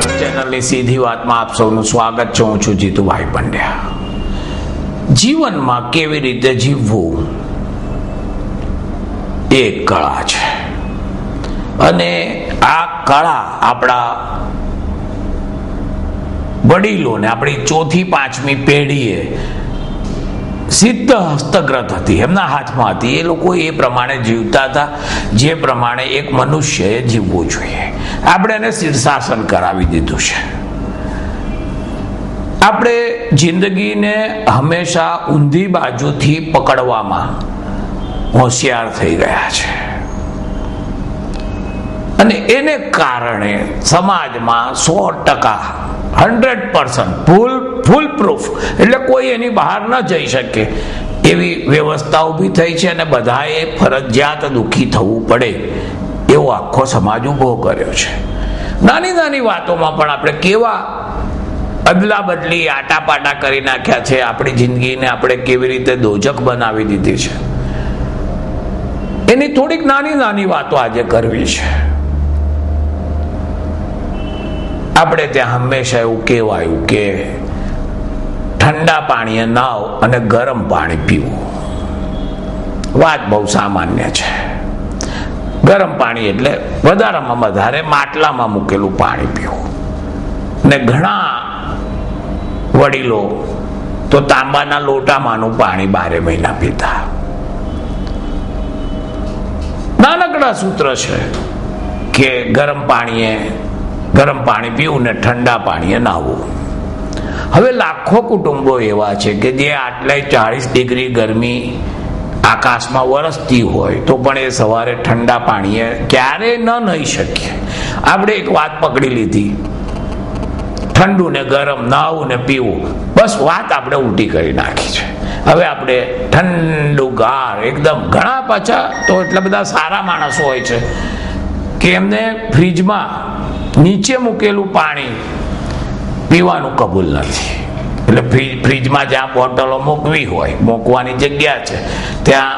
ચેનલની સીધી વાતમાં આપ સૌનું સ્વાગત છે. હું છું જીતુભાઈ પંડ્યા. જીવનમાં કેવી રીતે જીવવું? એ કળા છે. અને આ કળા આપણા વડીલોને, આપણી ચોથી પાંચમી પેઢીએ સિદ્ધ હસ્તગ્રત હતી. એમના હાથમાં હતી. એ લોકો એ પ્રમાણે જીવતા હતા. જે પ્રમાણે એક મનુષ્યએ જીવવું જોઈએ. આપણે એને શીર્ષાસન કરાવી દીધું છે. આપણે જિંદગીને હંમેશા ઊંધી બાજુથી પકડવામાં હોશિયાર થઈ ગયા છે. અને એને કારણે સમાજમાં સો ટકા hundred percent fool foolproof એટલે કોઈ એની બહાર ન જઈ શકે. એવી વ્યવસ્થા ઊભી થઈ છે અને બધાએ ફરજિયાત દુઃખી થવું પડે, એવો આખો સમાજ ઊભો કર્યો છે. નાની નાની વાતોમાં પણ આપણે કેવા અદલા બદલી આટાપાટા કરી નાખ્યા છે, આપણી જિંદગીને આપણે કેવી રીતે દોજક બનાવી દીધી છે. એની થોડીક નાની નાની વાતો આજે કરવી છે. આપણે ત્યાં હંમેશા એવું કહેવાયું કે ઠંડા પાણીએ નાવ અને ગરમ પાણી પીવું. વાત બહુ સામાન્ય છે. ગરમ પાણી એટલે વધારામાં વધારે માટલામાં મૂકેલું પાણી પીવું. ને ઘણા વડીલો તો તાંબાના લોટામાંનું પાણી બારે મહિના પીતા. નાનકડા સૂત્ર છે કે ગરમ પાણીએ ગરમ પાણી પીવું ને ઠંડા પાણીએ નાહવું. હવે લાખો કુટુંબો એવા છે કે જે આટલાય ચાળીસ ડિગ્રી ગરમી આકાશમાં વરસતી હોય, તો પણ એ સવારે ઠંડા પાણીએ ક્યારે ન નહીં શકીએ. આપણે એક વાત પકડી લીધી. ઠંડુ ને ગરમ નાવું ને પીવું, બસ વાત આપણે ઉલટી કરી નાખી છે. હવે આપણે ઠંડુ ગાર એકદમ ઘણા પાછા તો એટલા બધા સારા માણસો હોય છે કે એમને ફ્રીજમાં નીચે મૂકેલું પાણી પીવાનું કબૂલ નથી. એટલે ફ્રીજમાં જ્યાં બોટલો મૂકવી હોય, મૂકવાની જગ્યા છે, ત્યાં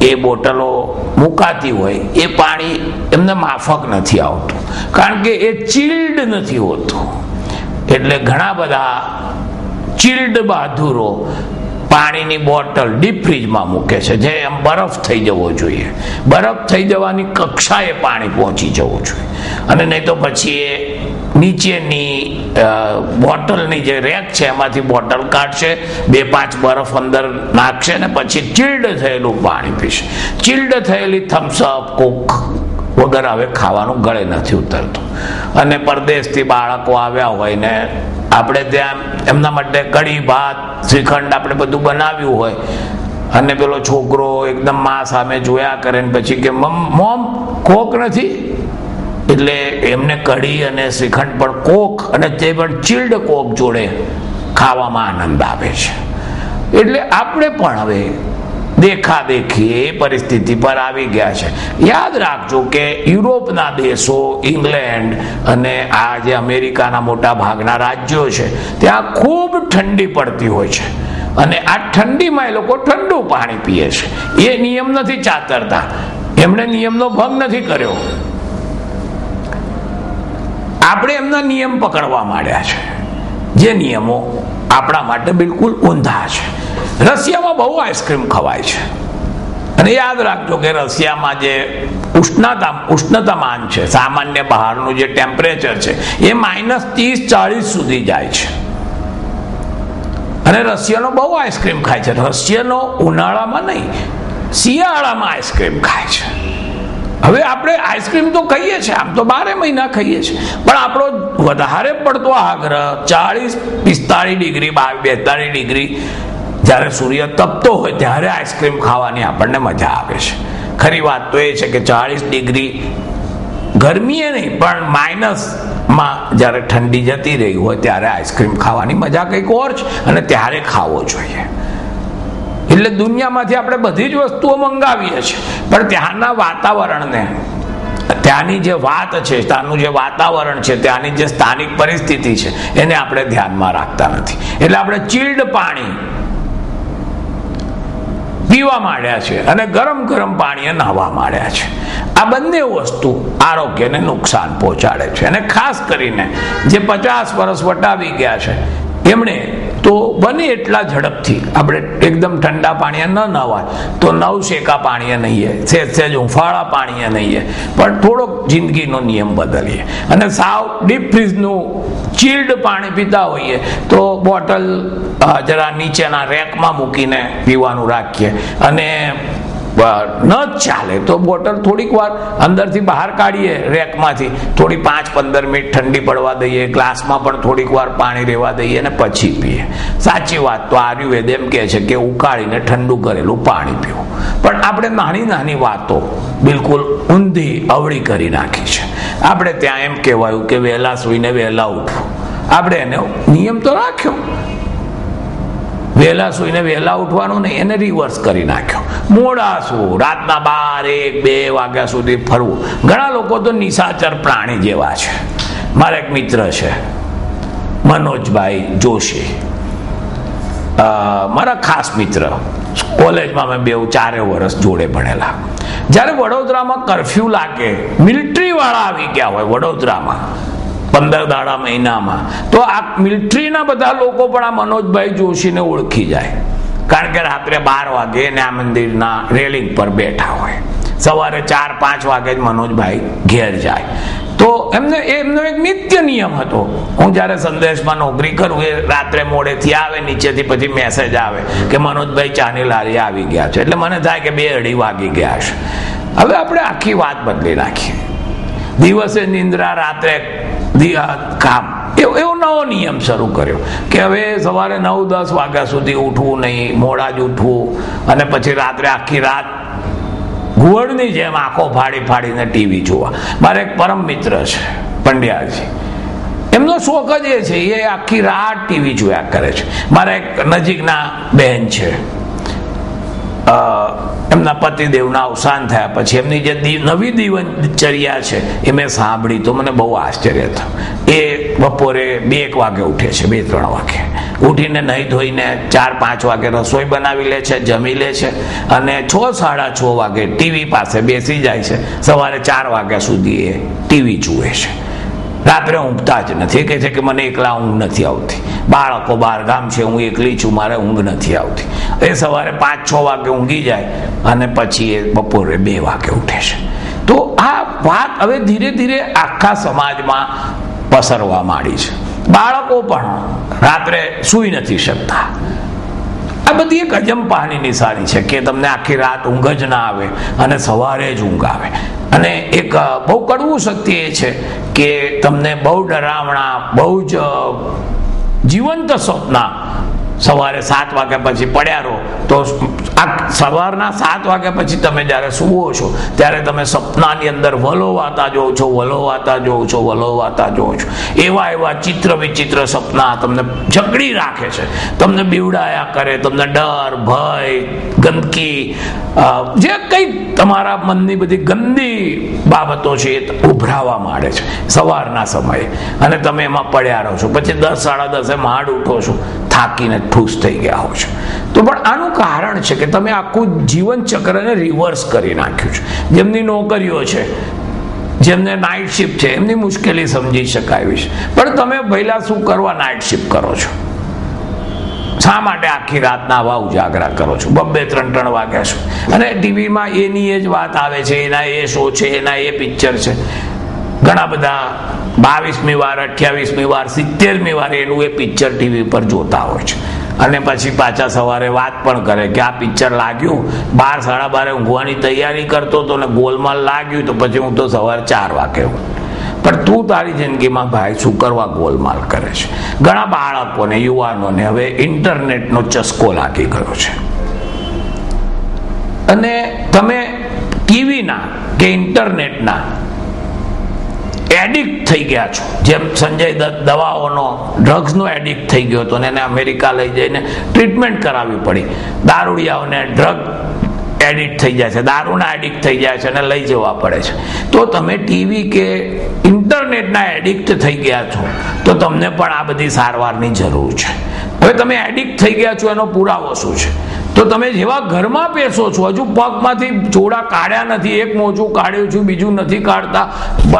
એ બોટલો મુકાતી હોય, એ પાણી એમને માફક નથી આવતું. કારણ કે એ ચીલ્ડ નથી હોતું. એટલે ઘણા બધા ચીલ્ડ બહાદુરો પાણીની બોટલ ડીપ ફ્રીજમાં મૂકે છે. જે એમ બરફ થઈ જવો જોઈએ. બરફ થઈ જવાની કક્ષાએ પાણી પહોંચી જવું જોઈએ. અને નહીં તો પછી એ નીચેની બોટલની જે રેક છે, એમાંથી બોટલ કાઢશે, બે પાંચ બરફ અંદર નાખશે ને પછી ચીલ્ડ થયેલું પાણી પીશે. ચીલ્ડ થયેલી થમ્સઅપ કોક વગર હવે ખાવાનું ગળે નથી ઉતરતું. અને પરદેશથી બાળકો આવ્યા હોય ને, આપણે ત્યાં એમના માટે કઢી, ભાત, શ્રીખંડ આપણે બધું બનાવ્યું હોય. અને પેલો છોકરો એકદમ મા સામે જોયા કરે ને પછી કે, મોમ કોક નથી? એટલે એમને કઢી અને શ્રીખંડ પણ કોક અને તે પણ ચીલ્ડ કોક જોડે ખાવામાં આનંદ આવે છે. એટલે આપણે પણ હવે દેખા દેખી એ પરિસ્થિતિ પર આવી ગયા છે. યાદ રાખજો કે યુરોપના દેશો, ઇંગ્લેન્ડ અને આ જે અમેરિકાના મોટા ભાગના રાજ્યો છે, ત્યાં ખૂબ ઠંડી પડતી હોય છે. અને આ ઠંડીમાં એ લોકો ઠંડુ પાણી પીએ છે. એ નિયમ નથી ચાતરતા. એમણે નિયમનો ભંગ નથી કર્યો. આપણે એમના નિયમ પકડવા માંડ્યા છે. જે નિયમો આપણા માટે બિલકુલ ઊંધા છે. રશિયામાં બહુ આઈસ્ક્રીમ ખવાય છે. અને યાદ રાખજો કે રશિયામાં જે ઉષ્ણતા, ઉષ્ણતામાન છે, સામાન્ય બહારનું જે ટેમ્પરેચર છે, એ માઇનસ ત્રીસ, ચાળીસ સુધી જાય છે. અને રશિયાનો બહુ આઈસ્ક્રીમ ખાય છે. રશિયાનો ઉનાળામાં નહીં, શિયાળામાં આઈસ્ક્રીમ ખાય છે. હવે આપણે આઈસ્ક્રીમ તો ખાઈએ છીએ, આમ તો બારે મહિના ખાઈએ છીએ. પણ આપણો વધારે પડતો આગ્રહ ચાળીસ, પિસ્તાળીસ ડિગ્રી બેતાળીસ ડિગ્રી જ્યારે સૂર્ય તપતો હોય ત્યારે આઈસ્ક્રીમ ખાવાની આપણને મજા આવે છે. ખરી વાત તો એ છે કે ચાળીસ ડિગ્રી ગરમીએ નહીં, પણ માઇનસમાં જ્યારે ઠંડી જતી રહી હોય ત્યારે આઈસ્ક્રીમ ખાવાની મજા કંઈક ઓર છે અને ત્યારે ખાવો જોઈએ. એટલે દુનિયામાંથી આપણે બધી જ વસ્તુઓ મંગાવીએ છીએ, પણ ત્યાંના વાતાવરણને, ત્યાંની જે વાત છે, ત્યાંનું જે વાતાવરણ છે, ત્યાંની જે સ્થાનિક પરિસ્થિતિ છે, એને આપણે ધ્યાનમાં રાખતા નથી. એટલે આપણે ચીલ્ડ પાણી પીવા માંડ્યા છે અને ગરમ ગરમ પાણીએ નાહવા માંડ્યા છે. આ બંને વસ્તુ આરોગ્યને નુકસાન પહોંચાડે છે. અને ખાસ કરીને જે પચાસ વર્ષ વટાવી ગયા છે, એમણે તો બને એટલા ઝડપથી. આપણે એકદમ ઠંડા પાણીએ ન નવાય તો નવ શેકા પાણીએ નહીએ. સેજ સેજ હુંફાળા પાણીએ નહીએ. પણ થોડોક જિંદગીનો નિયમ બદલીએ. અને સાવ ડીપ ફ્રીજનું ચીલ્ડ પાણી પીતા હોઈએ તો બોટલ જરા નીચેના રેકમાં મૂકીને પીવાનું રાખીએ. અને ન ચાલે. તો બોટલ થોડીક વાર અંદરથી બહાર કાઢીએ રેકમાંથી. થોડી પાંચ પંદર મિનિટ ઠંડી પડવા દઈએ, ગ્લાસમાં પણ થોડીક વાર પાણી રહેવા દઈએ અને પછી પીએ. સાચી વાત તો આર્યુવેદ એમ કહે છે કે ઉકાળીને ઠંડુ કરેલું પાણી પીવું. પણ આપણે નાની નાની વાતો બિલકુલ ઊંધી અવળી કરી નાખી છે. આપણે ત્યાં એમ કહેવાયું કે વહેલા સુઈને વહેલા ઉઠવું આપણે એને નિયમ તો રાખ્યો. વહેલા સુઈને વહેલા ઉઠવાનું ને એને રિવર્સ કરી નાખ્યો. મોડા સુ રાતના બાર, એક, બે વાગ્યા સુધી ફરવું. ઘણા લોકો તો નિશાચર પ્રાણી જેવા છે. મારા એક મિત્ર છે, મનોજભાઈ જોશી. મારા ખાસ મિત્ર. કોલેજમાં મેં બે ચારે વર્ષ જોડે ભણેલા. જ્યારે વડોદરામાં કરફ્યુ લાગે મિલિટરી વાળા આવી ગયા હોય વડોદરામાં. પંદર દાડા મહિનામાં. તો આ મિલિટરીના બધા લોકો પણ આ મનોજભાઈ જોશીને ઓળખી જાય. કારણ કે રાત્રે બાર વાગે ને આ મંદિરના રેલિંગ પર બેઠા હોય. સવારે ચાર, પાંચ વાગે જ મનોજભાઈ ઘેર જાય. તો એમને એમનો એક નિત્ય નિયમ હતો. હું જ્યારે સંદેશમાં નોકરી કરું, એ રાત્રે મોડેથી આવે, નીચેથી પછી મેસેજ આવે કે મનોજભાઈ ચાની લારી આવી ગયા છે. એટલે મને થાય કે બે અઢી વાગી ગયા છે. હવે આપણે આખી વાત બદલી નાખીએ. દિવસે નિંદ્રા, રાત્રે કામ એવો નવો નિયમ શરૂ કર્યો કે હવે સવારે નવ દસ વાગ્યા સુધી ઉઠવું નહીં, મોડા જ ઉઠવું અને પછી રાત્રે આખી રાત ઘુવડની જેમ આંખો ફાડી ફાડીને ટીવી જોવા. મારે એક પરમ મિત્ર છે, પંડ્યાજી. એમનો શોખ જ એ છે, એ આખી રાત ટીવી જોયા કરે છે. મારા એક નજીકના બહેન છે. એમના પતિદેવના અવસાન થયા પછી. એમની જે નવી દિનચર્યા છે, એ મેં સાંભળી તો મને બહુ આશ્ચર્ય થયું. એ બપોરે બે એક વાગે ઉઠે છે, બે ત્રણ વાગે. ઉઠીને નહીં ધોઈને ચાર પાંચ વાગે રસોઈ બનાવી લે છે, જમી લે છે અને છ, સાડા છ વાગે ટીવી પાસે બેસી જાય છે. સવારે ચાર વાગ્યા સુધી એ ટીવી જુએ છે. રાત્રે ઊંઘતા જ નથી. કે છે કે મને એકલા ઊંઘ નથી આવતી. બાળકો બાર ગામ છે, હું એકલી છું, મારે ઊંઘ નથી આવતી. એ સવારે પાંચ છ વાગે ઊંઘી જાય અને પછી એ બપોરે બે વાગે ઉઠે છે. તો આ વાત હવે ધીરે ધીરે આખા સમાજમાં પસરવા માંડી છે. બાળકો પણ રાત્રે સૂઈ નથી શકતા. આ બધી એક અજંપાની નિશાની છે કે તમને આખી રાત ઊંઘ જ ના આવે અને સવારે જ ઊંઘ આવે. અને એક બહુ કડવું સત્ય એ છે કે તમને બહુ ડરાવણા, બહુ જ જીવંત સ્વપ્ના સવારે સાત વાગ્યા પછી પડ્યા રહો, તો આ સવારના સાત વાગ્યા પછી તમે જ્યારે સુવો છો, ત્યારે તમે સપનાની અંદર વલોવાતા જોવો છો, વલોવાતા જોવો છો, વલોવાતા જોવો છો. એવા એવા ચિત્ર વિચિત્ર સપના તમને જકડી રાખે છે. તમને બીવડાયા કરે, તમને ડર, ભય, ગંદકી જે કંઈ તમારા મનની બધી ગંદી બાબતો છે એ ઉભરાવા માંડે છે સવારના સમયે. અને તમે એમાં પડ્યા રહો છો. પછી દસ, સાડા દસે માંડ ઉઠો છો. થાકીને ઠૂસ થઈ ગયા હો છો. તો પણ આનું કારણ છે કે તમે આખું જીવન ચક્રને રિવર્સ કરી નાખ્યું છે. જેમની નોકરીઓ છે, જેમને નાઇટ શિફ્ટ છે, એમની મુશ્કેલી સમજી શકાય એવી છે. પણ તમે પહેલા શું કરવા નાઇટ શિફ્ટ કરો છો? શા માટે આખી રાતના આવા ઉજાગરા કરો છો? બબ્બે ત્રણ ત્રણ વાગ્યા છો. અને ટીવીમાં એની એ જ વાત આવે છે, એના એ શો છે, એના એ પિક્ચર છે. ઘણા બધા બાવીસમી વાર, અઠ્યાવીસમી વાર, સિત્તેરમી વાર એનું એ પિક્ચર ટીવી પર જોતા હોય છે. અને પછી પાછા સવારે વાત પણ કરે કે આ પિક્ચર લાગ્યું. બાર, સાડા બારે ઊંઘવાની તૈયારી કરતો હતો ને ગોલમાલ લાગ્યું તો પછી હું તો સવારે ચાર વાગે પણ તું તારી જિંદગીમાં ભાઈ શું કરવા ગોલમાલ કરે છે? ઘણા બાળકોને, યુવાનોને હવે ઇન્ટરનેટનો ચસ્કો લાગી ગયો છે. અને તમે ટીવીના કે ઇન્ટરનેટના એડિક્ટ થઈ ગયા છો. જેમ સંજય દત્ત દવાઓનો ડ્રગ્સનો એડિક્ટ થઈ ગયો હતો અને એને અમેરિકા લઈ જઈને ટ્રીટમેન્ટ કરાવવી પડી. દારૂડિયાઓને ડ્રગ એડિક્ટ થઈ જાય છે, દારૂના એડિક્ટ થઈ જાય છે અને લઈ જવા પડે છે. તો તમે ટીવી કે ઇન્ટરનેટના એડિક્ટ થઈ ગયા છો, તો તમને પણ આ બધી સારવારની જરૂર છે. હવે તમે એડિક્ટ થઈ ગયા છો, એનો પુરાવો શું છે? તો તમે જેવા ઘરમાં પેશો છો, હજુ પગમાંથી જોડા કાઢ્યા નથી, એક મોજું કાઢ્યું છું, બીજું નથી કાઢતા.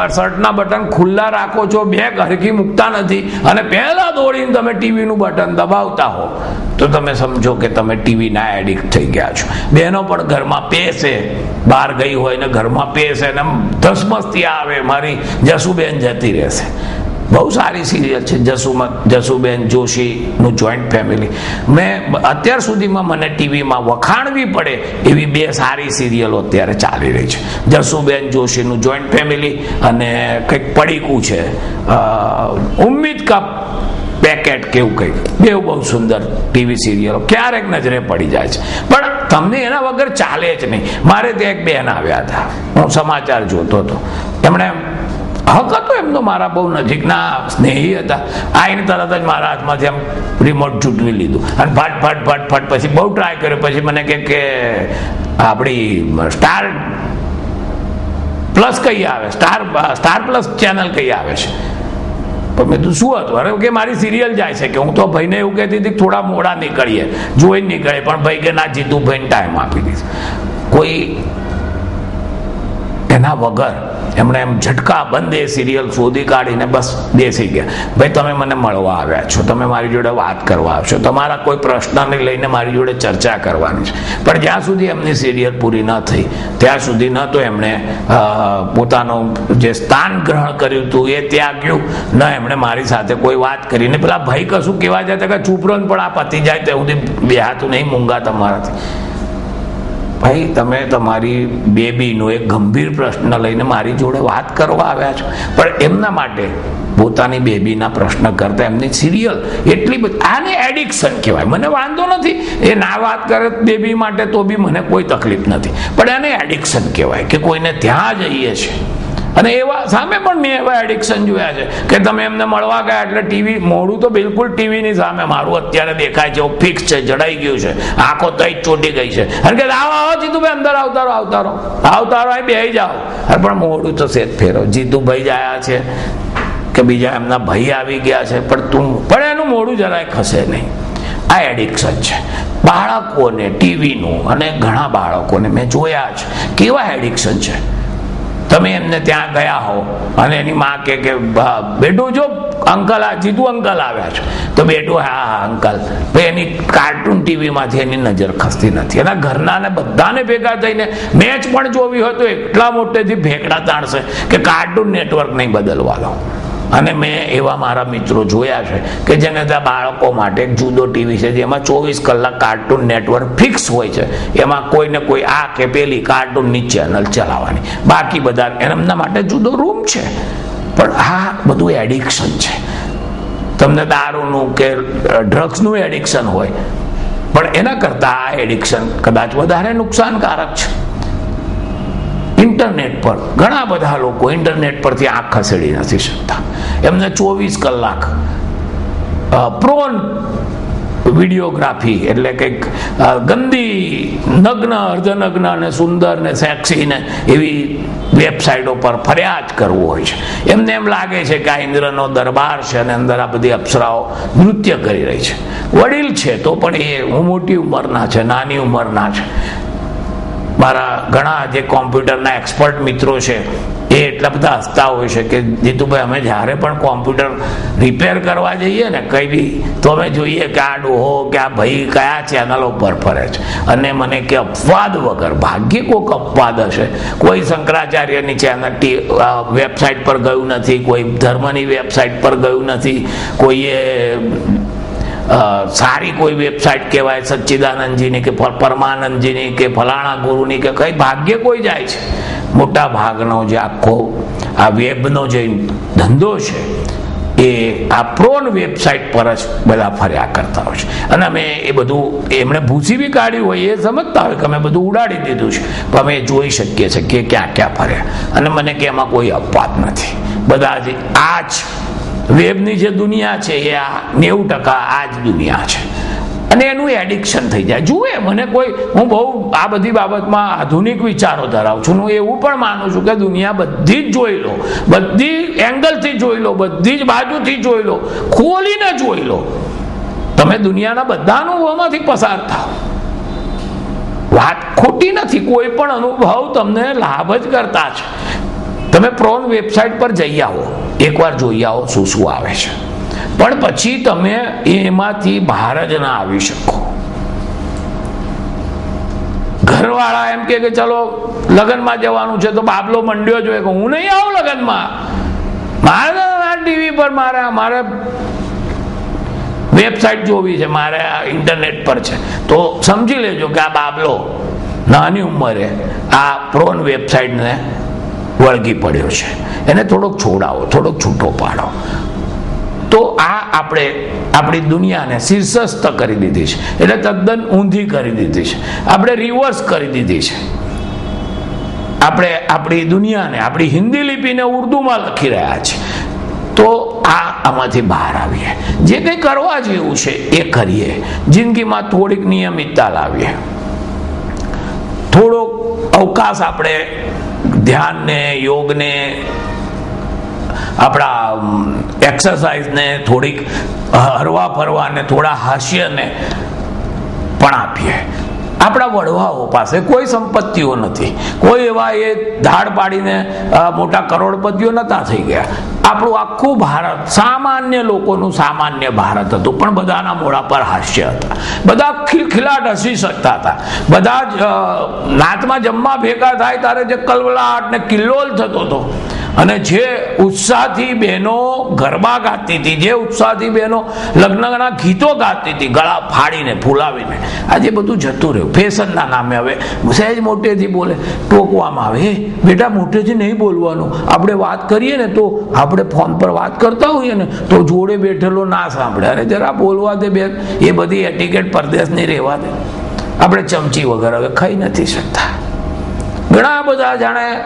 શર્ટના બટન ખુલ્લા રાખો છો, બે ઘરકી મૂકતા નથી. અને પહેલા દોડીને તમે ટીવીનું બટન દબાવતા હો. તો તમે સમજો કે તમે ટીવીના એડિક્ટ થઈ ગયા છો. બહેનો પણ ઘરમાં પેસે. બહાર ગઈ હોય ને ઘરમાં પેસે ને ધસમસતી આવે. મારી જસુબેન જતી રહેશે. બહુ સારી સિરિયલ છે જસુમાં, જસુબેન જોશીનું જોઈન્ટ ફેમિલી મેં અત્યાર સુધીમાં મને ટીવીમાં વખાણવી પડે એવી બે સારી સિરિયલો અત્યારે ચાલી રહી છે. જસુબેન જોશીનું જોઈન્ટ ફેમિલી અને કંઈક પડીકું છે. ઉમ્મીદ કા પેકેટ કેવું કંઈક. બે બહુ સુંદર ટીવી સિરિયલો. ક્યારેક નજરે પડી જાય છે. પણ તમને એના વગર ચાલે જ નહીં. મારે ત્યાં એક બેન આવ્યા હતા. હું સમાચાર જોતો હતો. એમણે હક હતો એમનો મારા બહુ નજીકના સ્નેહી હતા. આઈને તરત જ મારા હાથમાંથી આમ રિમોટ ચૂંટવી લીધું. અને ફાટ ફાટ ફાટ ફાટ પછી બહુ ટ્રાય કર્યો. પછી મને કે કે આપણી સ્ટાર પ્લસ કઈ આવે? સ્ટાર સ્ટાર પ્લસ ચેનલ કઈ આવે છે? પણ મેં તો શું હતું? અરે, કે મારી સિરિયલ જાય છે કે હું તો ભાઈને એવું કહેતી હતી થોડા મોડા નીકળીએ. જોઈ નીકળે પણ ભાઈ કે, ના જીતું ભાઈને ટાઈમ આપી દીધો કોઈ એના વગર એમણે એમ ઝટકા બંધ એ સિરિયલ શોધી કાઢીને બસ બેસી ગયા. ભાઈ, તમે મને મળવા આવ્યા છો. તમે મારી જોડે વાત કરવા આવશો. તમારા કોઈ પ્રશ્નને લઈને મારી જોડે ચર્ચા કરવાની છે. પણ જ્યાં સુધી એમની સિરિયલ પૂરી ન થઈ, ત્યાં સુધી ન તો એમણે પોતાનું જે સ્થાન ગ્રહણ કર્યું હતું એ ત્યાગ્યું. ન એમણે મારી સાથે કોઈ વાત કરીને પેલા ભાઈ કશું કહેવા જતા કે ચૂપ પણ આ પતી જાય તે સુધી બેહાતું નહીં મૂંગા તમારાથી. ભાઈ, તમે તમારી બેબીનો એક ગંભીર પ્રશ્ન લઈને મારી જોડે વાત કરવા આવ્યા છો. પણ એમના માટે પોતાની બેબીના પ્રશ્ન કરતા એમની સિરિયલ એટલી બધી આને એડિક્શન કહેવાય. મને વાંધો નથી. એ ના વાત કરે બેબી માટે તો બી મને કોઈ તકલીફ નથી. પણ એને એડિક્શન કહેવાય કે કોઈને ત્યાં જઈએ છીએ અને એવા સામે પણ મેં એવા એડિક્શન જોયા છે કે તમે એમને મળવા ગયા એટલે ટીવી મોડું તો બિલકુલ ટીવીની સામે, મારું અત્યારે દેખાય છે ફિક્સ છે, જડાઈ ગયું છે, આંખો તઈ ચોટી ગઈ છે. અને કે આવો આવો, જીતુભાઈ, અંદર આવતારો આવતારો આવતારો અહીં બેહી જાઓ. અરે પણ મોડું તો સેજ ફેરો. જીતુભાઈ જ આવ્યા છે કે બીજા એમના ભાઈ આવી ગયા છે, પણ તું પણ એનું મોડું જરાય ખસે નહીં. આ એડિક્શન છે. બાળકોને ટીવીનું અને ઘણા બાળકોને મેં જોયા છે કેવા એડિક્શન છે? તમે એમને ત્યાં ગયા હો. અને એની માં કે બેટું જો, અંકલ આ જીતું અંકલ આવ્યા છે. તો બેટું, હા હા, અંકલ. ભાઈ, એની કાર્ટૂન ટીવીમાંથી એની નજર ખસતી નથી. એના ઘરના ને બધાને ભેગા થઈને મેચ પણ જોવી હોય તો એટલા મોટેથી ભેગડા તાણશે કે કાર્ટૂન નેટવર્ક નહીં બદલવા અને મેં એવા મારા મિત્રો જોયા છે કે જેને ત્યાં બાળકો માટે જુદો ટીવી છે જેમાં ચોવીસ કલાક કાર્ટૂન નેટવર્ક ફિક્સ હોય છે. એમાં કોઈને કોઈ આ કે પેલી કાર્ટૂનની ચેનલ ચલાવવાની. બાકી બધા એમના માટે જુદો રૂમ છે. પણ આ બધું એડિક્શન છે. તમને દારૂનું કે ડ્રગ્સનું એડિક્શન હોય, પણ એના કરતાં આ એડિક્શન કદાચ વધારે નુકસાનકારક છે. ઇન્ટરનેટ પર. ઘણા બધા લોકો ઇન્ટરનેટ પરથી આંખ ખસેડી નથી શકતા. એમને ચોવીસ કલાક પ્રોન વિડીયોગ્રાફી એટલે કંઈક ગંદી, નગ્ન, અર્ધનગ્ન અને સુંદર ને સેક્સી ને એવી વેબસાઇટો પર ફરિયાદ કરવું હોય છે. એમને એમ લાગે છે કે આ ઇન્દ્રનો દરબાર છે અને અંદર આ બધી અપ્સરાઓ નૃત્ય કરી રહી છે. વડીલ છે તો પણ એ મોટી ઉંમરના છે, નાની ઉંમરના છે. મારા ઘણા જે કોમ્પ્યુટરના એક્સપર્ટ મિત્રો છે, એ એટલા બધા હસતા હોય છે કે, જીતુભાઈ, અમે જ્યારે પણ કોમ્પ્યુટર રિપેર કરવા જઈએ ને કઈ બી, તો અમે જોઈએ કે આ ડોહો, કે આ ભાઈ કયા ચેનલો પર ફરે છે. અને મને કે, અપવાદ વગર, ભાગ્ય કોઈક અપવાદ હશે. કોઈ શંકરાચાર્યની ચેનલ વેબસાઇટ પર ગયું નથી, કોઈ ધર્મની વેબસાઇટ પર ગયું નથી, કોઈએ સારી કોઈ વેબસાઇટ કહેવાય સચ્ચિદાનંદજીની કે પરમાનંદજીની કે ફલાણા ગુરુની કે કઈ ભાગ્ય કોઈ જાય છે. મોટા ભાગનો જે આખો આ વેબનો જે ધંધો છે, એ આ પ્રોન વેબસાઇટ પર જ બધા ફર્યા કરતા હોય છે. અને અમે એ બધું એમણે ભૂસી બી કાઢ્યું હોય, એ સમજતા હોય કે અમે બધું ઉડાડી દીધું છે. પણ અમે જોઈ શકીએ છીએ કે ક્યાં ક્યાં ફર્યા. અને મને કે એમાં કોઈ અપવાદ નથી. બધા જ આ જ વેબની જે દુનિયા છે એ આ નેવું ટકા આ જ દુનિયા છે. અને એનું એડિક્શન થઈ જાય. જુએ, મને કોઈ, હું બહુ આ બધી બાબતમાં આધુનિક વિચારો ધરાવું છું. હું એવું પણ માનું છું કે દુનિયા બધી જ જોઈ લો. બધી એંગલથી જોઈ લો, બધી જ બાજુથી જોઈ લો, ખોલીને જોઈ લો. તમે દુનિયાના બધા અનુભવમાંથી પસાર થાઓ. વાત ખોટી નથી. કોઈ પણ અનુભવ તમને લાભ જ કરતા છે. તમે પ્રોન વેબસાઇટ પર જઈ આવો. એકવાર જોઈ આવો શું શું આવે છે. પણ પછી તમે એમાંથી બહાર જ ના આવી શકો. ઘરવાળા એમ કે ચલો, લગ્નમાં જવાનું છે તો બાબલો મંડ્યો જોઈએ કે હું નહીં આવું લગ્નમાં. મારે ટીવી પર મારે મારે વેબસાઇટ જોવી છે, મારે ઇન્ટરનેટ પર છે. તો સમજી લેજો કે આ બાબલો નાની ઉંમરે આ પ્રોન વેબસાઇટને વળગી પડ્યો છે. એને થોડોક છોડાવો, થોડોક છૂટો પાડો. તો આ આપણે, આપણી દુનિયાને શીર્ષસ્થ કરી દીધી છે. એટલે તદ્દન ઊંધી કરી દીધી છે. આપણે રિવર્સ કરી દીધી છે. આપણે આપણી દુનિયાને, આપણી હિન્દી લિપિને ઉર્દુમાં લખી રહ્યા છે. તો આ આમાંથી બહાર આવીએ. જે કંઈ કરવા જેવું છે, એ કરીએ. જિંદગીમાં થોડીક નિયમિતતા લાવીએ. થોડોક અવકાશ આપણે ધ્યાનને યોગને આપણા એક્સરસાઇઝને થોડીક હરવા ફરવાને થોડા હાસ્યને પણ આપીએ. આપણા વડવાઓ પાસે કોઈ સંપત્તિઓ નથી. કોઈ એવા એ ધાડ પાડીને મોટા કરોડપતિઓ નતા થઈ ગયા. આપણું આખું ભારત, સામાન્ય લોકોનું સામાન્ય ભારત હતું, પણ બધાના મોડા પર હાસ્ય હતા. બધા ખિલખિલાટ હસી શકતા હતા. બધા જ નાતમાં જમવા ભેગા થાય ત્યારે જે કલવલાટ ને કિલ્લોલ થતો હતો અને જે ઉત્સાહથી બહેનો ગરબા ગાતી હતી, જે ઉત્સાહથી બહેનો લગ્નના ગીતો ગાતી હતી, ગળા ફાડીને ફૂલાવીને આજે બધું જતું રહ્યું. ફેશનના નામે હવે સહેજ મોટેથી બોલે, ટોકવામાં આવે. હે, બેટા, મોટેથી નહીં બોલવાનું. આપણે વાત કરીએ ને તો આપણે ફોન પર વાત કરતા હોઈએ ને તો જોડે બેઠેલો ના સાંભળે. અરે, જરા બોલવા દે બેન, એ બધી એટિકેટ પરદેશની રહેવા દે. આપણે ચમચી વગર હવે ખાઈ નથી શકતા. ઘણા બધા જાણે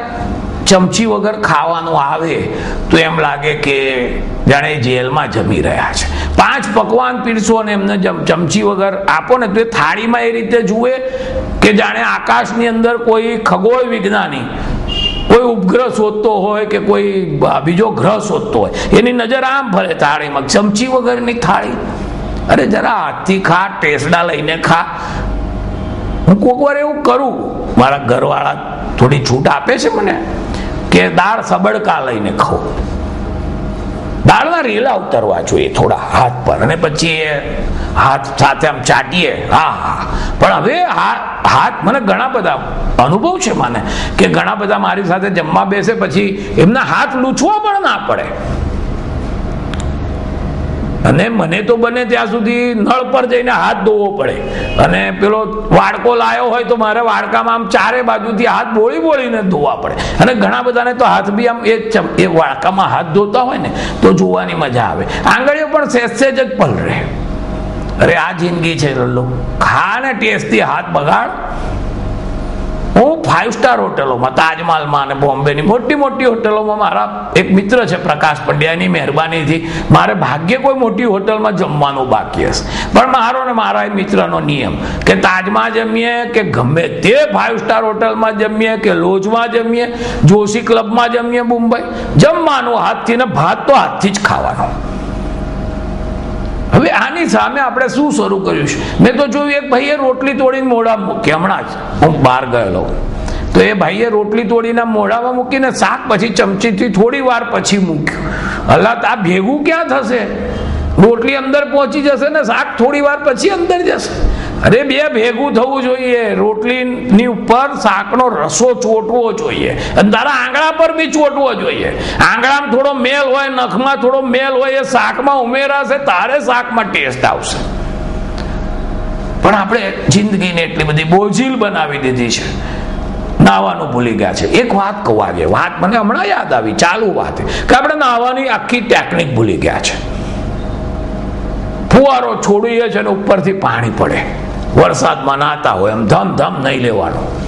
ચમચી વગર ખાવાનું આવે તો એમ લાગે કે જાણે જેલમાં જમી રહ્યા છે. પાંચ પકવાન પીરસો અને એમને ચમચી વગર આપો ને તો એ થાળીમાં એ રીતે જુએ કે જાણે આકાશની અંદર કોઈ ખગોળ વિજ્ઞાની, કોઈ ઉપગ્રહ શોધતો હોય કે કોઈ બીજો ગ્રહ શોધતો હોય. એની નજર આમ ભલે થાળીમાં, ચમચી વગરની થાળી. અરે જરા હાથથી ખા, ટેસડા લઈને ખા. હું કોક વાર એવું કરું. મારા ઘરવાળા થોડી છૂટ આપે છે મને. કે દાળ સબડકા લઈને ખાઓ. દાળના રેલા ઉતરવા જોઈએ, થોડા હાથ પર. અને પછી એ હાથ સાથે આમ ચાટીએ. હા હા. પણ હવે હાથ મને ઘણા બધા અનુભવ છે મને, કે ઘણા બધા મારી સાથે જમવા બેસે પછી એમના હાથ લૂછવા પણ ના પડે. અને મને તો બને ત્યાં સુધી નળ પર જઈને હાથ ધોવો પડે. અને પેલો વાડકો લાયો હોય તો મારે વાડકામાં આમ ચારે બાજુથી હાથ બોળી બોળીને ધોવા પડે. અને ઘણા બધાને તો હાથ બી આમ એ એ વાડકામાં હાથ ધોતા હોય ને તો જોવાની મજા આવે. આંગળીઓ પણ સેજ જ જ પલરે અરે આ જિંદગી છે, લલ્લો. ખા ને ટેસ્ટથી હાથ બગાડ. હું ફાઇવ સ્ટાર હોટેલોમાં તાજમહાલમાં અને બોમ્બેની મોટી મોટી હોટેલોમાં મારા એક મિત્ર છે, પ્રકાશ પંડ્યાની મહેરબાનીથી મારે ભાગ્ય કોઈ મોટી હોટલમાં જમવાનું બાકી હશે. પણ મારો ને મારા મિત્રનો નિયમ કે તાજમાં જમીએ કે ગમે તે ફાઇવ સ્ટાર હોટલમાં જમીએ કે લોજમાં જમીએ, જોશી ક્લબમાં જમીએ મુંબઈ, જમવાનું હાથથી ને ભાત તો હાથથી જ ખાવાનો. હવે આની સામે આપણે શું શરૂ કર્યું છે મેં તો જોયું એક ભાઈએ રોટલી તોડીને મોઢા મૂકી હમણાં જ હું બહાર ગયેલો. તો એ ભાઈએ રોટલી તોડીને મોઢામાં મૂકીને શાક પછી ચમચીથી થોડી વાર પછી મૂક્યું. હલાત આ ભેગું ક્યાં થશે? રોટલી અંદર પહોંચી જશે ને શાક થોડી વાર પછી અંદર જશે? અરે બે ભેગું થવું જોઈએ. રોટલીની ઉપર શાકનો રસો ચોટવો જોઈએ. અને તારા આંગળા પર બી ચોટવો જોઈએ. આંગળામાં થોડો મેલ હોય, નખમાં થોડો મેલ હોય, એ શાકમાં ઉમેરાશે, તારે શાકમાં ટેસ્ટ આવશે. પણ આપણે જિંદગીને એટલી બધી બોજીલ બનાવી દીધી છે. નાવાનું ભૂલી ગયા છે. એક વાત કહું આજે. વાત મને હમણાં યાદ આવી. ચાલુ વાત કે આપણે નાવાની આખી ટેકનિક ભૂલી ગયા છે. ફુવારો છોડીએ છે ને ઉપરથી પાણી પડે. વરસાદમાં નાતા હોય એમ ધમ ધમ નહીં લેવાનું.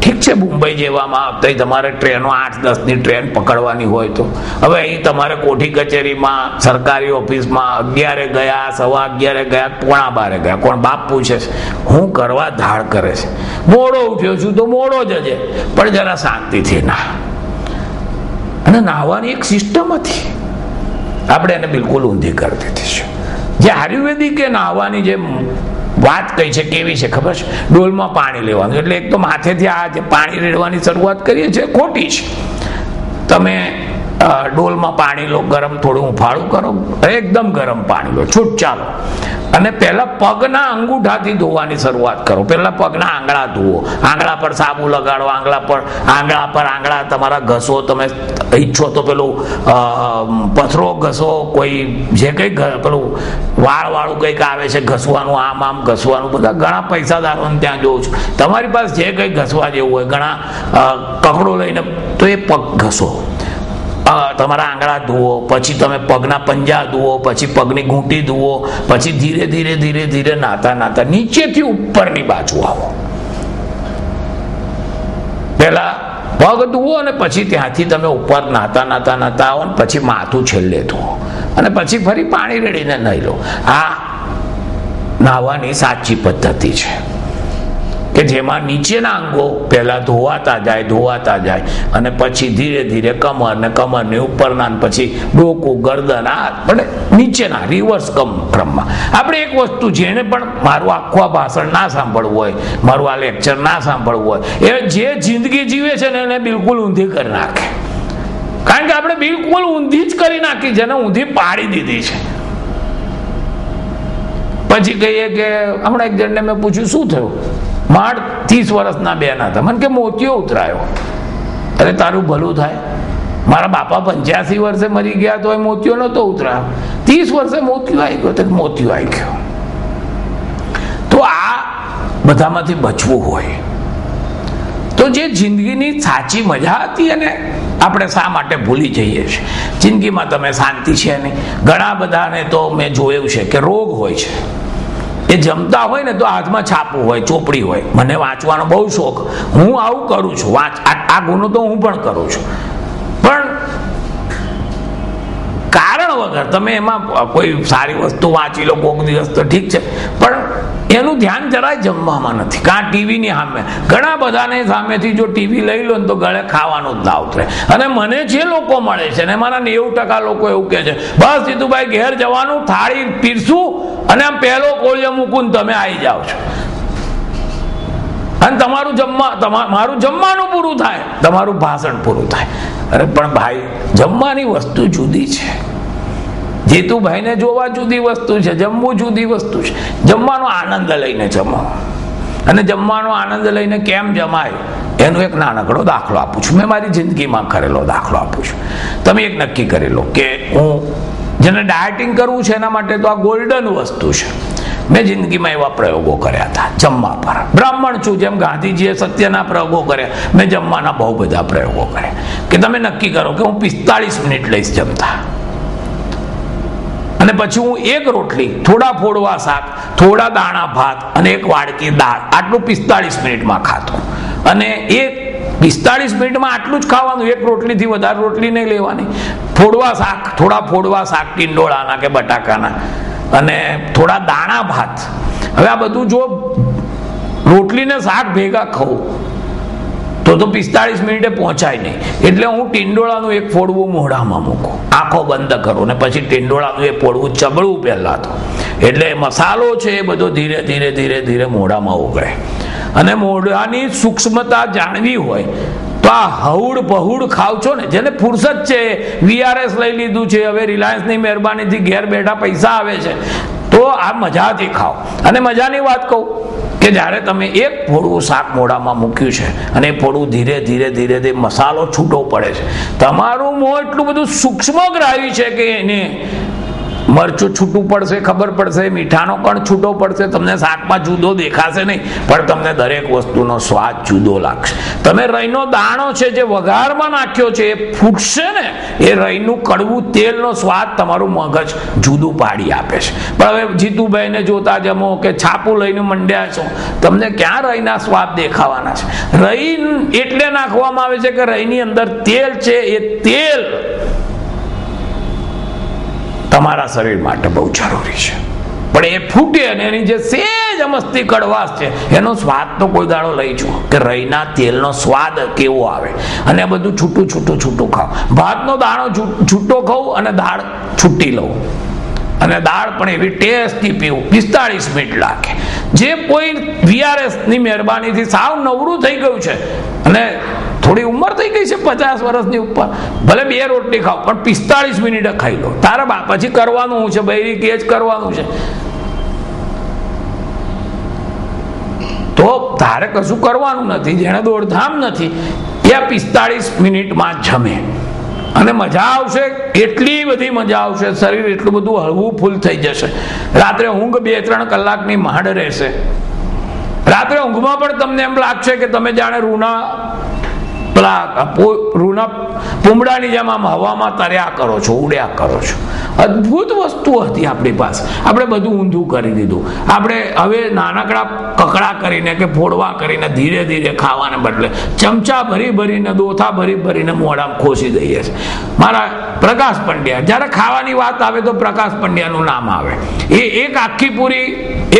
ઠીક છે, મુંબઈ જેવામાં આવતા તમારે ટ્રેનો આઠ દસની ટ્રેન પકડવાની હોય તો. હવે અહીં તમારે કોઠી કચેરીમાં, સરકારી ઓફિસમાં અગિયારે ગયા, સવા અગિયારે ગયા, પોણા બારે ગયા. કોણ? બાપ પૂછે છે, હું કરવા ધાડ કરે છે? મોડો ઉઠ્યો છું તો મોડો જ હજે, પણ જરા શાંતિથી ના અને નાહવાની એક સિસ્ટમ હતી. આપણે એને બિલકુલ ઊંધી કરી દીધી છે. જે આયુર્વેદિક નાહવાની જે વાત કઈ છે, કેવી છે, ખબર છે? ડોલમાં પાણી લેવાનું. એટલે એક તો માથેથી આ જે પાણી રેડવાની શરૂઆત કરીએ છીએ, ખોટી છે. તમે ડોલમાં પાણી લો, ગરમ થોડું ઉફાળું કરો, એકદમ ગરમ પાણી લો, છૂટ ચાલો. અને પહેલા પગના અંગૂઠાથી ધોવાની શરૂઆત કરો. પહેલા પગના આંગળા ધોવો. આંગળા પર સાબુ લગાડો, આંગળા પર આંગળા પર આંગળા તમારા ઘસો, તમે ઈચ્છો તો પેલું પથરો ઘસો, કોઈ જે કંઈ પેલું વાળવાળું કંઈક આવે છે, ઘસવાનું, આમ આમ, ઘસવાનું, બધા ઘણા પૈસાદારોને ત્યાં જોઉં છું. તમારી પાસે જે કંઈ ઘસવા જેવું હોય, ઘણા કકડો લઈને, તો એ પગ ઘસો. તમારા આંગળા ધોવો, પછી તમે પગના પંજા ધોવો, પછી પગની ઘૂંટી ધોવો, પછી ધીરે ધીરે ધીરે ધીરે નાતા નાતા નીચેથી ઉપરની બાજુ આવો. પેલા પગ ધુવો અને પછી ત્યાંથી તમે ઉપર નાતા નાતા નાતા આવો ને પછી માથું છેલ્લે ધોવો. અને પછી ફરી પાણી રેડીને નહીં લો. આ નાહવાની સાચી પદ્ધતિ છે. કે જેમાં નીચેના અંગો પહેલા ધોવાતા જાય ધોવાતા જાય અને પછી ધીરે ધીરે કમર ને કમર ને ઉપરના પછી ડોકું, ગરદન આ પણ નીચેના રિવર્સ કમ ક્રમમાં આપણે એક વસ્તુ જેને પણ મારું આખું ભાષણ ના સાંભળવું હોય, મારું આ લેક્ચર ના સાંભળવું હોય, એ જે જિંદગી જીવે છે ને એને બિલકુલ ઊંધી કરી નાખે. કારણ કે આપણે બિલકુલ ઊંધી જ કરી નાખી જેને ઊંધી પાડી દીધી છે. પછી કહીએ કે હમણાં એક જણને મેં પૂછ્યું, શું થયું? માળ ત્રીસ વર્ષના બેન હતા. મને કે મોતિયો ઉતરાયો. અરે તારું ભલું થાય. મારા બાપા પંચ્યાસી વર્ષે મરી ગયા તો એ મોતિયો નહોતો ઉતરાયો. ત્રીસ વર્ષે મોતિયો આવી ગયો તો મોતિયો આવી ગયો. તો આ બધામાંથી બચવું હોય. તો જે જિંદગીની સાચી મજા હતી અને આપણે શા માટે ભૂલી જઈએ છીએ? જિંદગીમાં તમે શાંતિ છે નહીં. ઘણા બધાને તો મેં જોયું છે કે રોગ હોય છે. એ જમતા હોય ને તો હાથમાં છાપું હોય, ચોપડી હોય. મને વાંચવાનો બહુ શોખ. હું આવું કરું છું. વાંચ, આ ગુનો તો હું પણ કરું છું. પણ કારણ વગર તમે એમાં કોઈ સારી વસ્તુ વાંચી લો, કોક દિવસ તો ઠીક છે. પણ એનું ધ્યાન જરાય જમવામાં નથી. કાં ટીવીની સામે. ઘણા બધાને સામેથી જો ટીવી લઈ લો ને તો ગળે ખાવાનું જ ના ઉતરે અને મને જે લોકો મળે છે ને, મારા નેવું ટકા લોકો એવું કહે છે, બસ જીતુભાઈ, ઘેર જવાનું, થાળી પીરસું અને આમ પહેલો કોળિયો મૂકું તમે આવી જાઓ છો. અને તમારું જમવા મારું જમવાનું પૂરું થાય, તમારું ભાષણ પૂરું થાય. અરે પણ ભાઈ, જમવાની વસ્તુ જુદી છે. જીતુભાઈને જોવા જુદી વસ્તુ છે, જમવું જુદી વસ્તુ છે. જમવાનો આનંદ લઈને જમો. અને જમવાનો આનંદ લઈને કેમ જમાય? એનો એક નાનકડો દાખલો આપું છું. મેં મારી જિંદગીમાં કરેલો દાખલો આપું છું. તમે એક નક્કી કરેલો કે હું જેને ડાયટિંગ કરવું છે એના માટે તો આ ગોલ્ડન વસ્તુ છે. મેં જિંદગીમાં એવા પ્રયોગો કર્યા હતા, જમવા પર. બ્રાહ્મણ છું જેમ ગાંધીજીએ સત્યના પ્રયોગો કર્યા, મેં જમવાના બહુ બધા પ્રયોગો કર્યા. કે તમે નક્કી કરો કે હું પિસ્તાળીસ મિનિટ લઈશ જમતા. અને પછી હું એક રોટલી, થોડા ફોડવા શાક, થોડા દાણા ભાત અને એક વાડકી દાળ આટલું પિસ્તાળીસ મિનિટમાં ખાતો અને એક પિસ્તાળીસ મિનિટમાં આટલું જ ખાવાનું, એક રોટલીથી વધારે રોટલી નહીં લેવાની. ફોડવા શાક, થોડા ફોડવા શાક, ટીંડોળાના કે બટાકાના. અને થોડા દાણા ભાત. હવે આ બધું જો રોટલી ને શાક ભેગા ખાઉં તો તો પિસ્તાળીસ મિનિટે પહોંચાય નહીં. એટલે હું ટીંડોળાનું એક ફોડવું મોઢામાં મૂકું. આંખો બંધ કરું ને પછી ટીંડોળાનું એ ફોડવું ચબળવું પહેલાં તો. એટલે મસાલો છે એ બધો ધીરે ધીરે ધીરે ધીરે મોઢામાં ઉગળે. અને મોઢાની સૂક્ષ્મતા જાણવી હોય, તો આ હવડ પહુડ ખાવ છો ને, જેને ફુરસત છે વીઆરએસ લઈ લીધું છે, હવે રિલાયન્સની મહેરબાનીથી ઘેર બેઠા પૈસા આવે છે, તો આ મજાથી ખાઓ અને મજાની વાત કહું કે જ્યારે તમે એક ફોડવું શાક મોઢામાં મૂક્યું છે, અને એ ફોડવું ધીરે ધીરે ધીરે ધીરે મસાલો છૂટો પડે છે, તમારું મોં એટલું બધું સૂક્ષ્મ ગ્રાહ્ય છે કે એને મરચું છૂટું પડશે, ખબર પડશે, મીઠાનો કણ છૂટો પડશે, તમને શાકમાં જુદો દેખાશે નહીં, પણ તમને દરેક વસ્તુનો સ્વાદ જુદો લાગશે. તમે રહીનો દાણો છે જે વઘારમાં નાખ્યો છે, એ ફૂટશે ને, એ રહીનું કડવું તેલનો સ્વાદ તમારું મગજ જુદું પાડી આપે છે. પણ હવે જીતુભાઈને જોતા જમો કે છાપું લઈને મંડ્યા છો, તમને ક્યાં રહીના સ્વાદ દેખાવાના છે? રહી એટલે નાખવામાં આવે છે કે રહીની અંદર તેલ છે, એ તેલ તમારા શરીર માટે બહુ જરૂરી છે. પણ એ ફૂટે અને એની જે સેજ મસ્તી કડવાશ છે, એનો સ્વાદ તો કોઈ દાડો લઈ જુઓ. કે રહીના તેલનો સ્વાદ કેવો આવે? અને બધું છૂટું છૂટું છૂટું ખાવ ભાતનો દાણો છૂટો ખાઉં અને દાળ છૂટી લઉં. અને દાળ પણ એવી ટેસ્ટી પીવું. પિસ્તાળીસ મિનિટ લાગે. જે કોઈ વીઆરએસની મહેરબાનીથી સાવ નવરું થઈ ગયું છે, અને થોડી ઉંમર થઈ ગઈ છે પચાસ વર્ષની ઉપર. ભલે બે રોટલી ખાવ, પણ પિસ્તાળીસ મિનિટે ખાઈ લો. તારા બા, પછી કરવાનું છે? બૈરી કે જ કરવાનું છે. તો તારે કશું કરવાનું નથી જેને દોડધામ નથી. એ પિસ્તાળીસ મિનિટમાં જમે. અને મજા આવશે, એટલી બધી મજા આવશે, શરીર એટલું બધું હળવું ફૂલ થઈ જશે. રાત્રે ઊંઘ બે ત્રણ કલાકની માંડ રહેશે. રાત્રે ઊંઘમાં પણ તમને એમ લાગશે કે તમે જાણે રૂના પેલા રૂના પૂમડાની જેમ આમ હવામાં તર્યા કરો છો, ઉડ્યા કરો છો. અદ્ભુત વસ્તુ હતી આપણી પાસે. આપણે બધું ઊંધું કરી દીધું. આપણે હવે નાનકડા કકડા કરીને કે ફોડવા કરીને ધીરે ધીરે ખાવાને બદલે ચમચા ભરી ભરીને, દોથા ભરી ભરીને મોઢામાં ખોસી દઈએ છીએ. મારા પ્રકાશ પંડ્યા, જ્યારે ખાવાની વાત આવે તો પ્રકાશ પંડ્યાનું નામ આવે. એ એક આખી પૂરી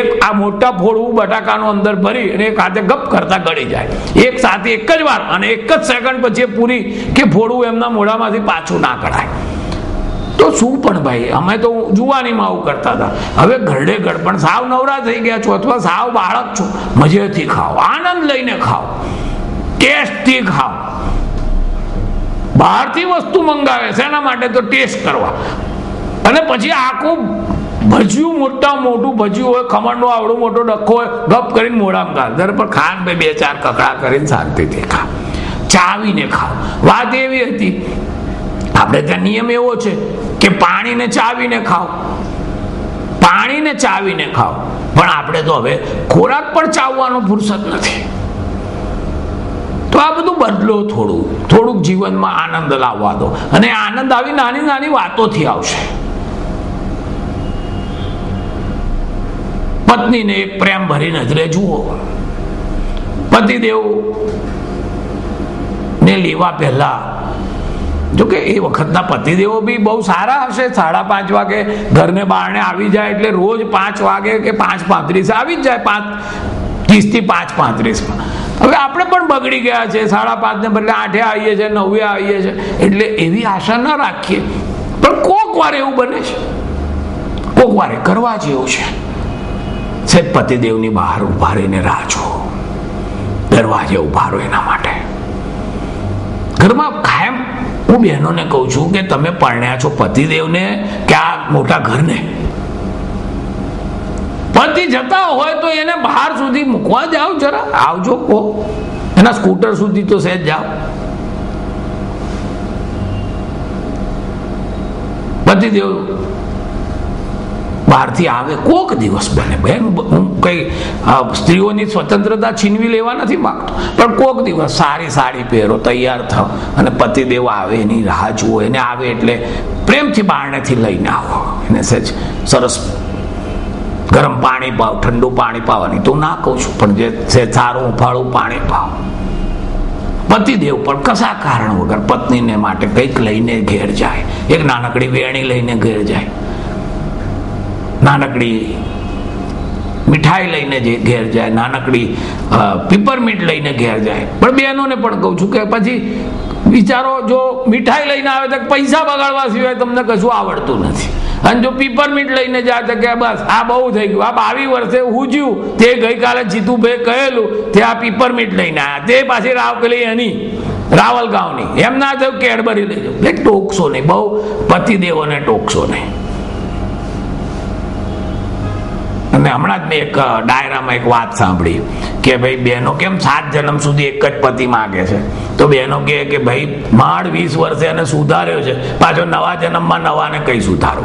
એક આ મોટા ફોડવું બટાકાનું અંદર ભરી અને એક હાથે ગપ કરતા ગળી જાય. એક સાથે એક જ વાર અને એક જ સેકન્ડ પછી પૂરી કે ફોડવું એમના મોઢામાંથી પાછું ના કઢાય. તો શું પણ ભાઈ, અમે તો જુવાનીમાં આવું કરતા હતા. હવે ઘરડે ઘર પણ સાવ નવરા થઈ ગયા છો અથવા સાવ બાળક છો. મજેથી ખાઓ, આનંદ લઈને ખાઓ ટેસ્ટથી ખાઓ. બહારથી વસ્તુ મંગાવે છે એના માટે? તો ટેસ્ટ કરવા. અને પછી આખું ભજ્યું મોટા મોટું ભજ્યું હોય, ખમણનો આવડો મોટો ડખો હોય, ગપ કરીને મોઢામાં ખા દર પર ખાન બે બે, ચાર કકડા કરીને શાંતિથી ખા ચાવીને ખાઓ. વાત એવી હતી, આપણે ત્યાં નિયમ એવો છે કે પાણીને ચાવીને ખાઓ. પાણીને ચાવીને ખાઓ. પણ આપણે તો હવે ખોરાક પણ ચાવવાનો ફુરસત નથી. તો આ બધું બદલો થોડું થોડુંક જીવનમાં આનંદ લાવવા દો. અને આનંદ આવી નાની નાની વાતોથી આવશે. પત્નીને પ્રેમ ભરી નજરે જુઓ. પતિદેવ ને લેવા પહેલા, જોકે એ વખતના પતિદેવો બી બહુ સારા હશે, સાડા પાંચ વાગે ઘરને બારણે આવી જાય એટલે રોજ પાંચ વાગે કે પાંચ પાંત્રીસ આવી જ જાય, પાંચ ત્રીસથી પાંચ પાંત્રીસમાં. હવે આપણે પણ બગડી ગયા છે, સાડા પાંચ ને બદલે આઠે આવીએ છીએ નવે આવીએ છીએ એટલે એવી આશા ન રાખીએ. પણ કોક વાર એવું બને છે. કોક વારે કરવા જેવું છે. સેજ પતિદેવની બહાર ઊભા રહીને રાહ જો દરવાજે ઊભા રહો એના માટે. ઘરમાં કાયમ હું બહેનોને કહું છું કે તમે પરણ્યા છો પતિદેવને કે આ મોટા ઘરને. પતિ જતા હોય તો એને બહાર સુધી મૂકવા જાઓ જરા. આવજો કો એના સ્કૂટર સુધી તો સહેજ જાઓ. પતિદેવ બહારથી આવે, કોક દિવસ બને. બેન હું કઈ સ્ત્રીઓની સ્વતંત્રતા છીનવી લેવા નથી માંગતો. પણ કોક દિવસ સારી સાડી પહેરો, તૈયાર થાવ. અને પતિદેવ આવે, એની રાહ જુઓ, એને આવે એટલે પ્રેમથી બારણેથી લઈને આવો. એને સહેજ સરસ ગરમ પાણી પાવ, ઠંડુ પાણી પાવાની. તો ના કહું છું, પણ જે છે, સારું ઉફાળું પાણી પાવ. પતિદેવ પણ કશા કારણ વગર પત્નીને માટે કંઈક લઈને ઘેર જાય. એક નાનકડી વેણી લઈને ઘેર જાય. નાનકડી મીઠાઈ લઈને જે ઘેર જાય, નાનકડી પીપરમીટ લઈને ઘેર જાય. પણ બહેનોને પણ કહું છું કે પછી વિચારો, જો મીઠાઈ લઈને આવે તો પૈસા બગાડવા સિવાય તમને કશું આવડતું નથી. અને જો પીપરમીટ લઈને જાય તો કે બસ, આ બહુ થઈ ગયું. આ બાવી વર્ષે હુજ્યું તે ગઈકાલે જીતુભાઈ કહેલું, તે આ પીપરમીટ લઈને આવ્યા તે પાછી રાવ પેલી એની રાવલ ગાંવની એમ ના થયું કેડબરી લઈ જાઉં. એટલે ટોકશો નહીં, બહુ પતિદેવોને ટોકશો નહીં. અને હમણાં જ મેં એક ડાયરામાં એક વાત સાંભળી કે ભાઈ બહેનો કેમ સાત જન્મ સુધી એક જ પતિ માગે છે? તો બહેનો કહે કે ભાઈ, માળ વીસ વર્ષે એને સુધાર્યો છે. પાછો નવા જન્મમાં નવાને કઈ સુધારો?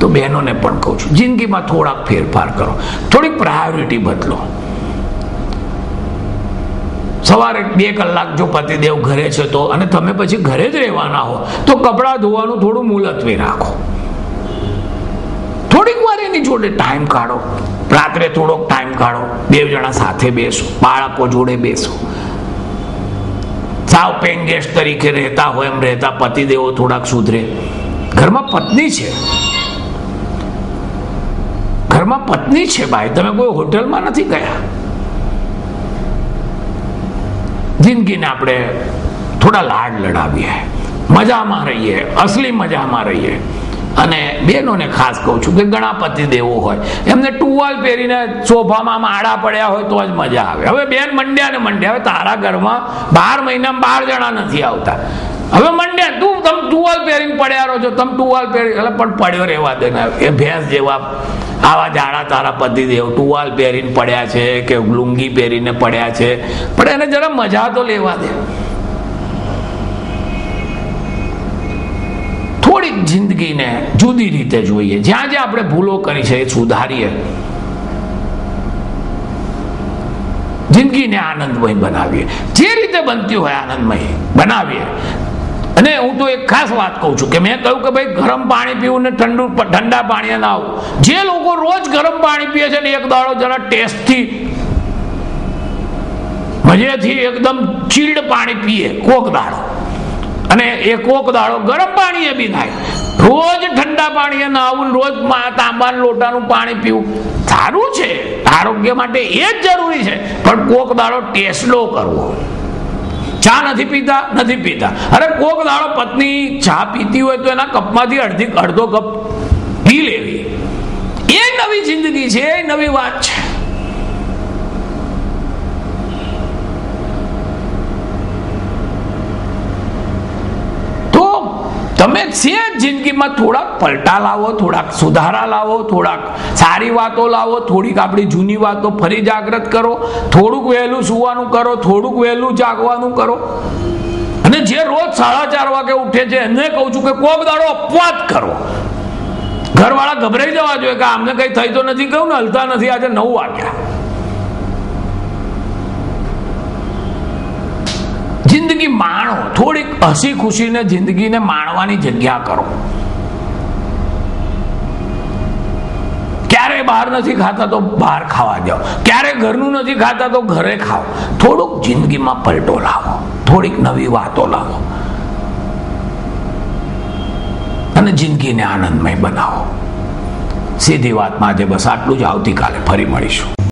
તો બહેનોને પણ કહું છું, જિંદગીમાં થોડાક ફેરફાર કરો. થોડીક પ્રાયોરિટી બદલો. સવારે બે કલાક જો પતિદેવ ઘરે છે તો, અને તમે પછી ઘરે જ રહેવાના હો, તો કપડાં ધોવાનું થોડું મુલતવી રાખો. થોડીક વાર એની જોડે ટાઈમ કાઢો. રાત્રે થોડોક ટાઈમ કાઢો. બે જણા સાથે બેસો. બાળકો જોડે બેસો. સાવ પેન ગેસ્ટ તરીકે રહેતા હોય એમ રહેતા પતિદેવો થોડાક સુધરે. ઘરમાં પત્ની છે. ઘરમાં પત્ની છે ભાઈ. તમે કોઈ હોટલમાં નથી ગયા? જિંદગીને આપણે થોડા લાડ લડાવીએ. મજામાં રહીએ. અસલી મજામાં રહીએ. અને બેનોને ખાસ કહું છું કે ગણપતિ દેવો હોય, એમને ટુવાલ પહેરીને સોફામાં માળા પડ્યા હોય તો જ મજા આવે. હવે બેન મંડ્યા ને મંડ્યા, હવે તારા ઘરમાં બાર મહિનામાં બાર જણા નથી આવતા. હવે મંડ્યા, તું તમે ટુવાલ પહેરીને પડ્યા રહો છો, તમે ટુવાલ પહેરી એટલે પણ પડ્યો રહેવા દે ને. એ ભેંસ જેવા આવા જાડા તારા પતિદેવ ટુવાલ પહેરીને પડ્યા છે કે લુંગી પહેરીને પડ્યા છે. પણ એને જરા મજા તો લેવા દે. થોડીક જિંદગીને જુદી રીતે જોઈએ. જ્યાં જ્યાં આપણે ભૂલો કરી છે એ સુધારીએ. જિંદગીને આનંદમય બનાવીએ. જે રીતે બનતી હોય આનંદમય બનાવીએ. અને હું તો એક ખાસ વાત કહું છું કે મેં કહ્યું કે ભાઈ ગરમ પાણી પીવું ને ઠંડુ ઠંડા પાણી ના આવું. જે લોકો રોજ ગરમ પાણી પીએ છે ને એક દાડો જરા ટેસ્ટથી મજેથી એકદમ ચીલ્ડ પાણી પીએ કોક દાડો. અને એ કોક દાડો ગરમ પાણી બી થાય રોજ ઠંડા પાણીએ નાવું રોજ તાંબાના લોટાનું પાણી પીવું. સારું છે. આરોગ્ય માટે એ જ જરૂરી છે. પણ કોક દાડો ટેસલો કરવો. ચા નથી પીતા નથી પીતા. અરે કોક દાડો પત્ની ચા પીતી હોય તો એના કપમાંથી અડધી, અડધો કપ પી લેવી. એ નવી જિંદગી છે, એ નવી વાત છે તો તમે છે જિંદગીમાં થોડાક પલટા લાવો, થોડાક સુધારા લાવો, થોડાક સારી વાતો લાવો, થોડીક આપણી જૂની વાતો ફરી જાગૃત કરો, થોડુંક વહેલું સુવાનું કરો, થોડુંક વહેલું જાગવાનું કરો. અને જે રોજ સાડા ચાર વાગે ઉઠે છે એને કહું છું કે કોક દાડો અપવાદ કરો. ઘરવાળા ગભરાઈ જવા જોઈએ કે આમને કઈ થઈ તો નથી કહ્યું ને, હલતા નથી, આજે નવ વાગ્યા. જિંદગી માણો. થોડીક હસી ખુશીને જિંદગીને માણવાની જગ્યા કરો. ક્યારે બહાર નથી ખાતા તો બહાર ખાવા જાઓ ક્યારે ઘરનું નથી ખાતા તો ઘરે ખાઓ. થોડુંક જિંદગીમાં પલટો લાવો. થોડીક નવી વાતો લાવો. અને જિંદગીને આનંદમય બનાવો. સીધી વાતમાં આજે બસ આટલું જ. આવતીકાલે ફરી મળીશું.